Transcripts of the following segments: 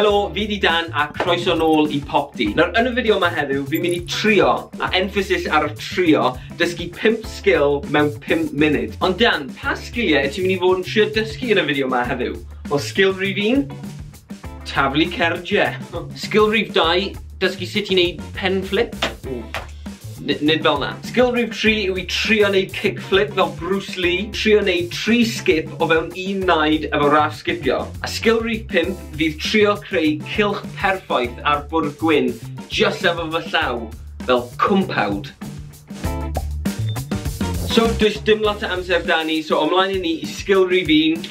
Helo, fi di Dan a croeso nôl i Popdi. Nawr, yn y fideo yma heddiw, fi'n mynd i trio, a emphasis ar y trio, dysgu 5 sgil mewn 5 munud. Ond Dan, pa sgiliau ti'n mynd i fod yn trio dysgu yn y fideo yma heddiw? O sgil rhif 1, taflu cerdiau. Sgil rhif 2, dysgu sut i wneud pen flip. Ooh nid fel na. Skill rhyw 3 yw i trio neud kickflip fel Bruce Lee, trio neud 3 skip o fewn un naid efo ras skipio. A skill rhyw 5 fydd trio creu cilch perffaith ar bwrdd gwyn just efo fy llaw fel cwmpawd. So, does dim lot o amser da ni, so ymlaen i ni i skill rhyw 1,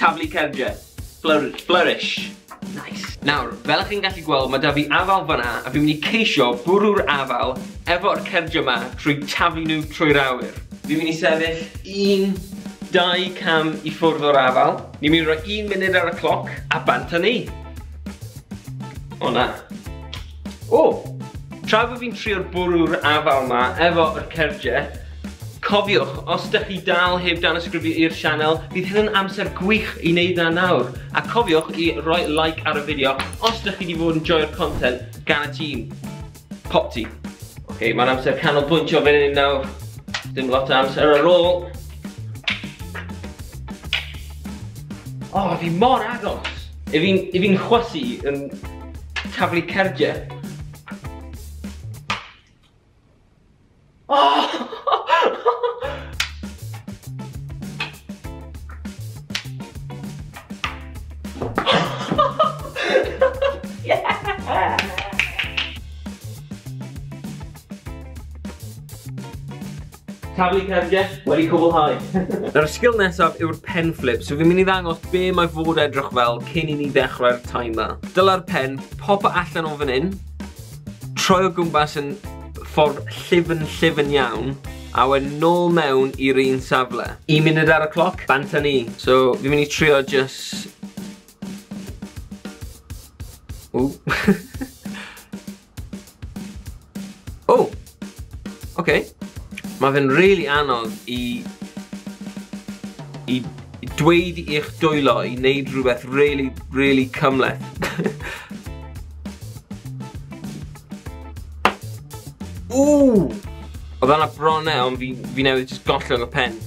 taflu cerdiau. Flourish. Nice. Nawr, fel ych chi'n gallu gweld, mae da fi afal fyna a fi'n mynd i ceisio bwrw'r afal efo'r cerdio yma trwy taflu nhw trwy'r awyr. Fi'n mynd i sefyll un, dau cam i ffwrdd o'r afal. Ni'n mynd i roi un munud ar y cloc a bant ni. O na. O! Tra fo fi'n trio'r bwrw'r afal yma efo'r cerdiau, Cofiwch, os ydych chi dal heb dan ysgrifio i'r sianel, bydd hyn yn amser gwych i wneud na nawr. A cofiwch i roi like ar y fideo os ydych chi wedi bod yn joio'r content gan y tîm. Pop ti. Oce, okay, mae'n amser canolbwyntio fan hyn nawr. Dim lot o amser ar ôl. O, oh, fi mor agos. I fi'n fi chwysu yn taflu cerdiau. Taflu cefnge wedi cwblhau. Nawr y sgil nesaf yw'r pen flip, so fi'n mynd i ddangos be mae fod edrych fel cyn i ni ddechrau'r timer. Dyla'r pen, popa allan o fan hyn, troi o gwmpas yn ffordd llifyn llifyn iawn, a wedyn nôl mewn i'r un safle. Un munud ar y cloc, banta ni. So, fi'n mynd i trio just... O. o! Okay. Mae fe'n rili really anodd i, i, i dweud i'ch dwylo i wneud rhywbeth really, really cymleth. Ww! Oedd yna brone, ond fi, fi newydd jyst gollwng y pen.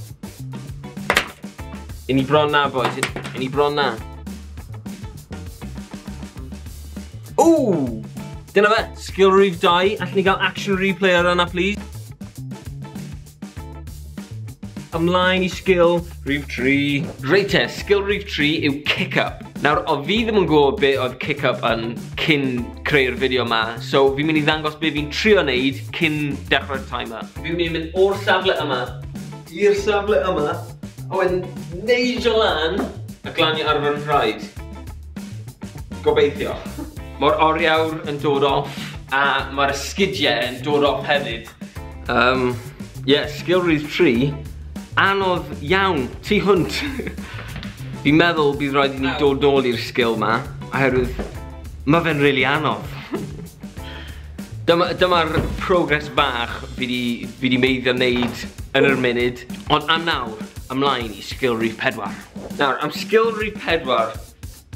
Un i bron na, boys. Un i bron na. Ww! Dyna fe, skill reef 2. Allwn ni gael action replay ar yna, please ymlaen i sgil rhif 3. Reit e, sgil rhif 3 yw kick-up. Nawr, o fi ddim yn gwybod be oedd kick-up yn cyn creu'r fideo yma, so fi'n mynd i ddangos be fi'n trio wneud cyn dechrau'r timer. Fi'n mynd i mynd o'r safle yma, i'r safle yma, a wedyn neidio lan a glanio ar fy nhraed. Gobeithio. Mae'r oriawr yn dod off, a mae'r esgidiau yn dod off hefyd. Um, yeah, skill rhif 3 anodd iawn, tu hwnt. Fi'n meddwl bydd rhaid i ni dod nôl i'r sgil ma, oherwydd mae fe'n rili really anodd. Dyma'r dyma, dyma progres bach fi wedi meiddio wneud yn yr munud, ond am nawr, ymlaen i sgil rhif pedwar. Nawr, am sgil rhif pedwar,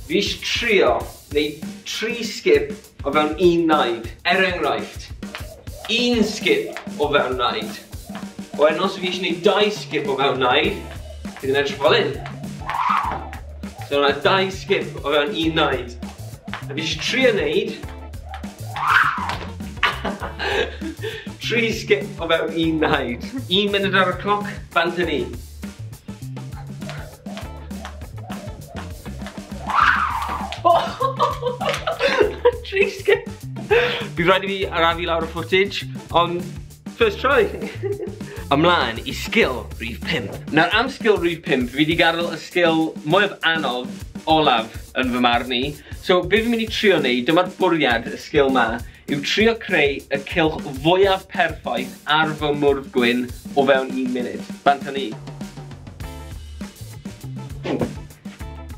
fi eisiau trio neu tri skip o fewn un naid. Er enghraifft, un skip o fewn naid. Wedyn os fi eisiau gwneud dau skip o fewn naid, bydd yn edrych fel un. So yna dau skip o fewn un naid. A fi eisiau tri yn neud, tri skip o fewn un naid. Un munud ar y cloc, bant yn un. Tri skip! Bydd rhaid i fi arafu lawr y footage, ond first try. Ymlaen i sgil rhif 5. Nawr am sgil rhif 5, fi wedi gadael y sgil mwyaf anodd olaf yn fy marn i. So, be fi'n mynd i trio wneud, dyma'r bwriad y sgil ma, yw trio creu y cilch fwyaf perffaith ar fy mwrdd gwyn o fewn un munud. Bant ni.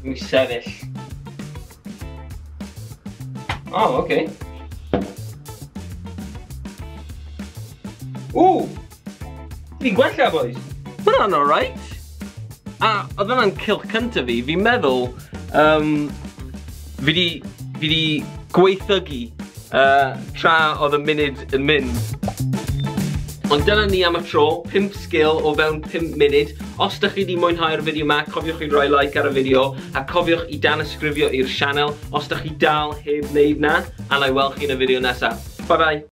Mi'n sefyll. O, oh, oce. Okay. Ww! Fi'n gwella, boys! Mae hwnna'n alright. A oedd hwnna'n cil cyntaf fi, fi'n meddwl, um, fi di, fi di gweithygu uh, tra oedd y munud yn mynd. Ond dyna ni am y tro, 5 sgil o fewn 5 munud. Os ydych chi wedi mwynhau'r fideo yma, cofiwch i roi like ar y fideo a cofiwch i dan ysgrifio i'r sianel os ydych chi dal heb wneud na a na i weld chi yn y fideo nesaf. Bye bye!